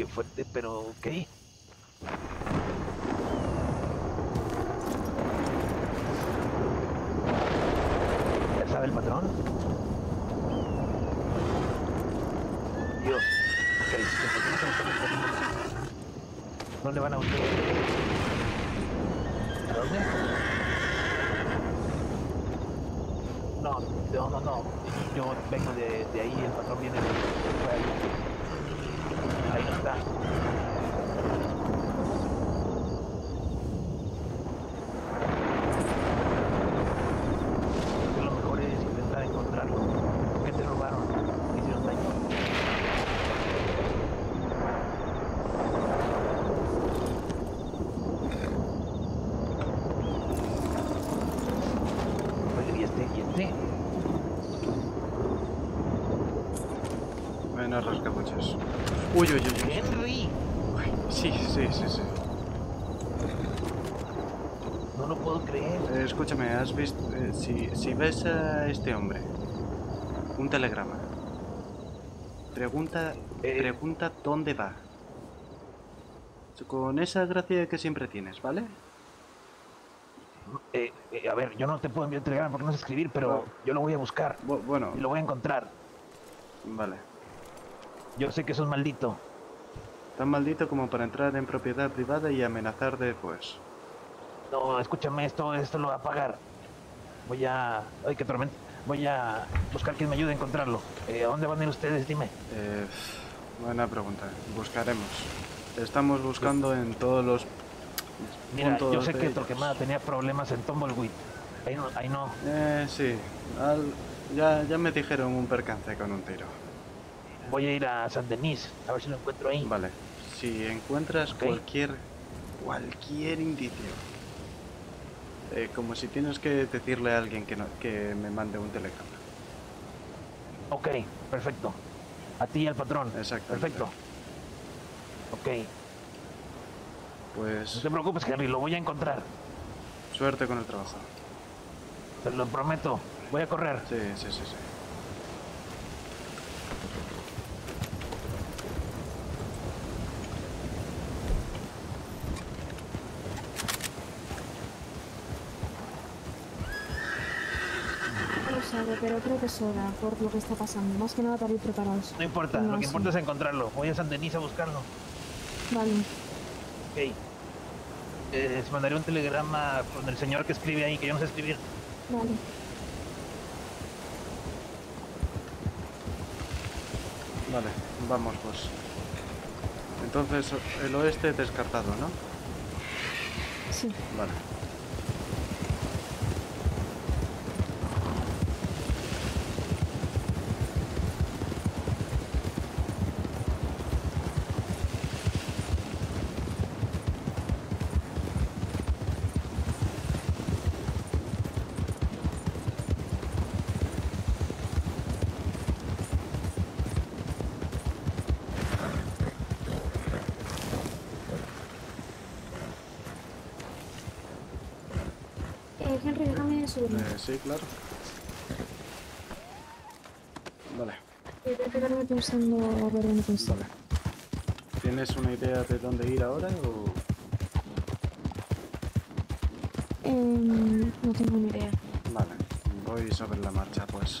qué fuerte, pero ¿qué? ¿Ya sabe el patrón? Dios. Ok. ¿Dónde van a ustedes? ¿A dónde? No, no, no. Yo vengo de, de ahí, el patrón viene de, fue ahí. Ahí no está. Creo que lo mejor es intentar encontrarlo. ¿Qué te robaron? ¿Te hicieron daño? Oye, ¿y este? ¿Y este? Buenas rascabuchas. Uy, uy, uy. ¡Henry! Sí, sí, sí, sí. No lo puedo creer. Eh, escúchame, has visto... eh, si, si ves a este hombre, un telegrama, pregunta, Eh. pregunta dónde va. Con esa gracia que siempre tienes, ¿vale? Eh, eh, a ver, yo no te puedo enviar telegrama porque no sé escribir, pero yo lo voy a buscar. Bu- bueno, Y lo voy a encontrar. vale. Yo sé que es un maldito. Tan maldito como para entrar en propiedad privada y amenazar después. No, escúchame, esto, esto lo va a pagar. Voy a... Ay, qué tormenta. Voy a buscar quien me ayude a encontrarlo. Eh, ¿A dónde van a ir ustedes? Dime. Eh, buena pregunta. Buscaremos. Estamos buscando en todos los Mira, yo sé que ellos. Torquemada tenía problemas en Tumbleweed. Ahí no, ahí no. Eh, sí. Al- ya, ya me dijeron un percance con un tiro. Voy a ir a San Denis, a ver si lo encuentro ahí. Vale. Si encuentras cualquier cualquier indicio, eh, como si tienes que decirle a alguien que, no, que me mande un telegrama. Ok, perfecto. A ti y al patrón. Exactamente. Perfecto. Ok, no Pues te preocupes, Henry, lo voy a encontrar. suerte con el trabajo. Te lo prometo. Voy a correr. Sí, sí, sí, sí. No lo sabe, pero creo que es hora por lo que está pasando. Más que nada para ir preparados. No importa, No, lo que sí. importa es encontrarlo. Voy a San Denis a buscarlo. Vale. Ok. Eh, les mandaré un telegrama con el señor que escribe ahí, que yo no sé escribir. Vale. Vale, vamos pues. Entonces, el oeste descartado, ¿no? Sí. Vale. Eh, Henry, déjame subirme. Eh, sí, claro. Vale, Voy a quedarme pensando a ver dónde puede estar. vale. ¿Tienes una idea de dónde ir ahora o...? Em, no tengo ni idea. Vale, voy sobre la marcha, pues.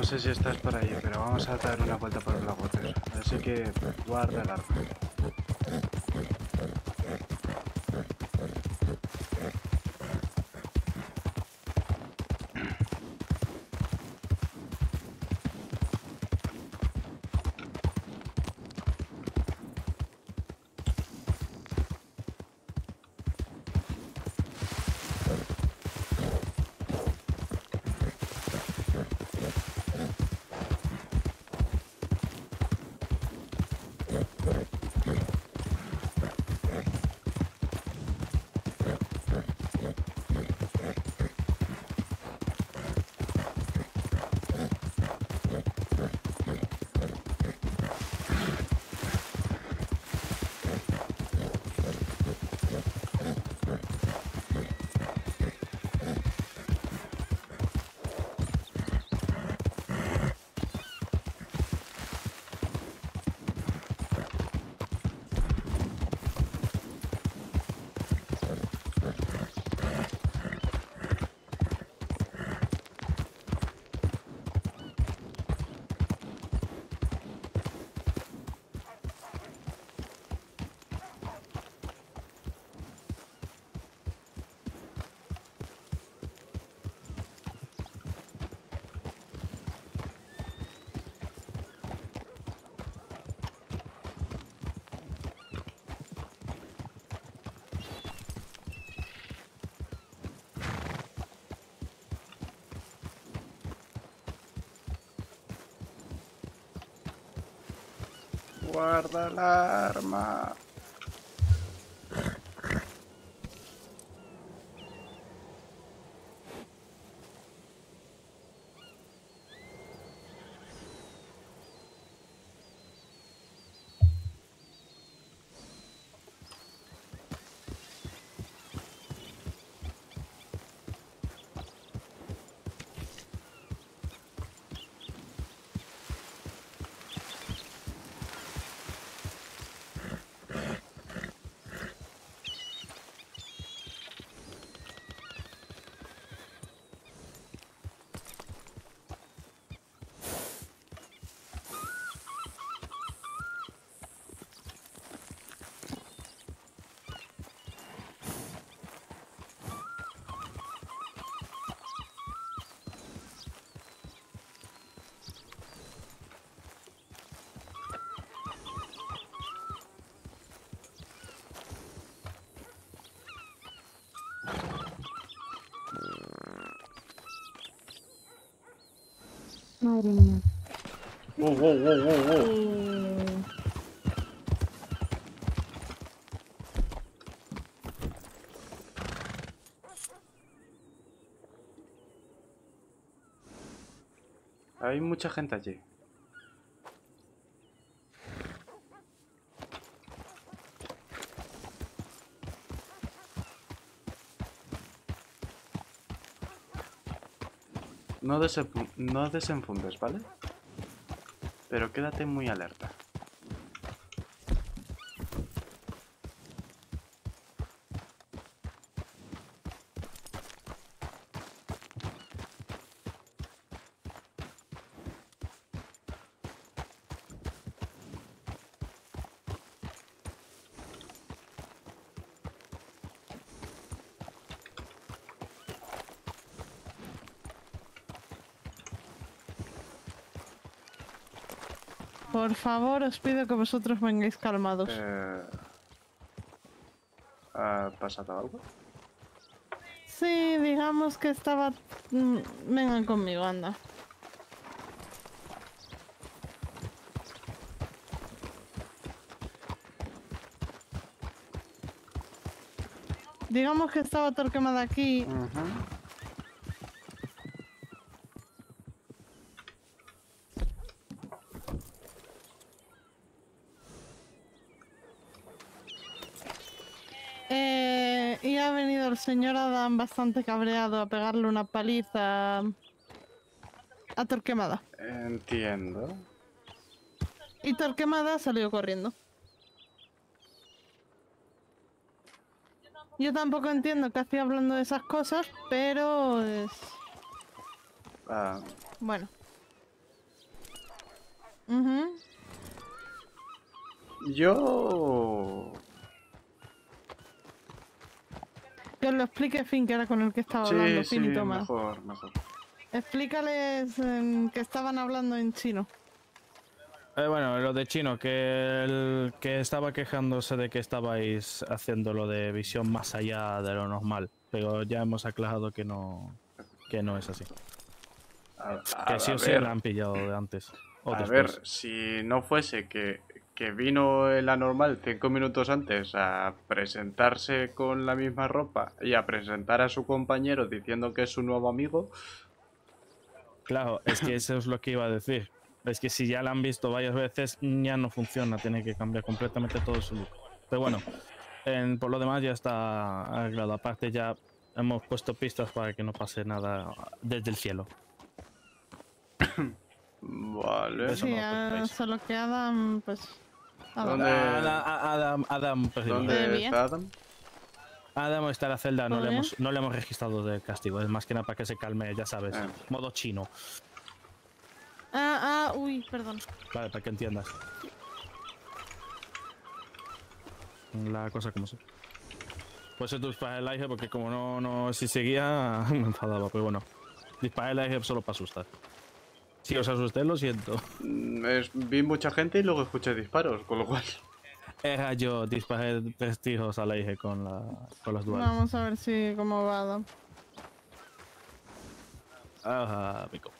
No sé si estás por ahí, pero vamos a dar una vuelta por el lago Así que guarda el arco. Guarda el arma. Madre mía. Wow, wow, wow, wow, wow. Eh, Hay mucha gente allí. No, desenfu- no desenfundes, ¿vale? Pero quédate muy alerta. Por favor, os pido que vosotros vengáis calmados. Eh, ¿Ha pasado algo? Sí, digamos que estaba... mm, Vengan conmigo, anda. Digamos que estaba Torquemada aquí. Eh, y ha venido el señor Adam bastante cabreado a pegarle una paliza a Torquemada. Entiendo. Y Torquemada salió corriendo. Yo tampoco entiendo qué hacía hablando de esas cosas, pero es... Ah, Bueno. Yo... Que os lo explique Finn, que era con el que estaba Sí, hablando, sí, Finn y Thomas. mejor, mejor. Explícales em, que estaban hablando en chino. Eh, bueno, lo de chino, que el que estaba quejándose de que estabais haciendo lo de visión más allá de lo normal, pero ya hemos aclarado que no, que no es así. A, Que sí o sí la han pillado de antes. O a después. ver, si no fuese que, que vino el anormal cinco minutos antes a presentarse con la misma ropa y a presentar a su compañero diciendo que es su nuevo amigo, Claro, es que eso es lo que iba a decir. Es que si ya la han visto varias veces, ya no funciona, tiene que cambiar completamente todo su look. Pero bueno, en- por lo demás ya está arreglado. Aparte ya hemos puesto pistas para que no pase nada desde el cielo. vale. Eso Sí, no solo que Adam, pues... Adam. ¿Dónde- Adam, Adam, perdón. ¿Dónde está Adam? Adam está en la celda, no ¿Todo le, hemos, no le hemos registrado de castigo, es más que nada para que se calme, ya sabes, Ah. modo chino, Ah, ah, uy, perdón. vale, para que entiendas. La cosa como sé. Pues eso disparé el aire porque como no, no, si seguía me enfadaba, pero bueno. Disparé el aire solo para asustar. Si os asusté, lo siento. Mm, es- vi mucha gente y luego escuché disparos, con lo cual... Era yo, disparé tres tiros al aire con, la, con las duales. Vamos a ver si cómo va Adam. Ajá, pico.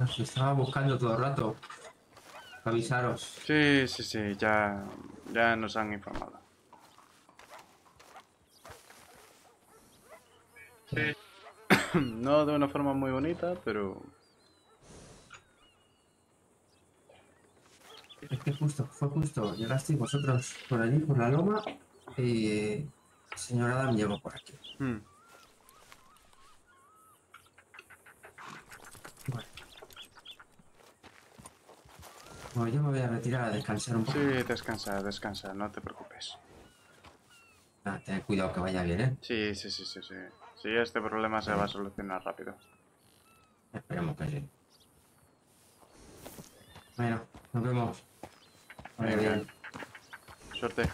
Os estaba buscando todo el rato. Avisaros. Sí, sí, sí, ya, ya nos han informado. No de una forma muy bonita, pero Es que justo, fue justo. Llegasteis vosotros por allí, por la loma. Y el señor Adam llegó por aquí. hmm, Bueno, yo me voy a retirar a descansar un poco. sí, descansa, descansa, no te preocupes. Ah, ten cuidado que vaya bien, ¿eh? Sí, sí, sí, sí, sí. Sí, este problema se va a solucionar rápido. Esperemos que sí. Bueno, nos vemos. Venga. bien. Suerte.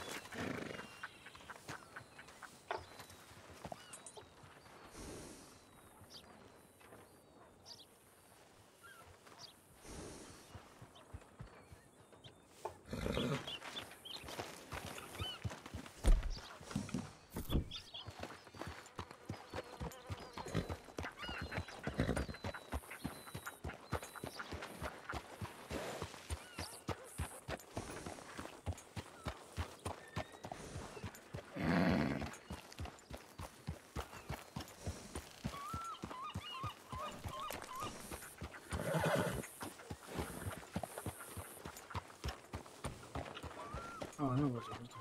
哦，那我知道。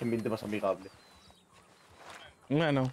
Qué ambiente más amigable. Bueno,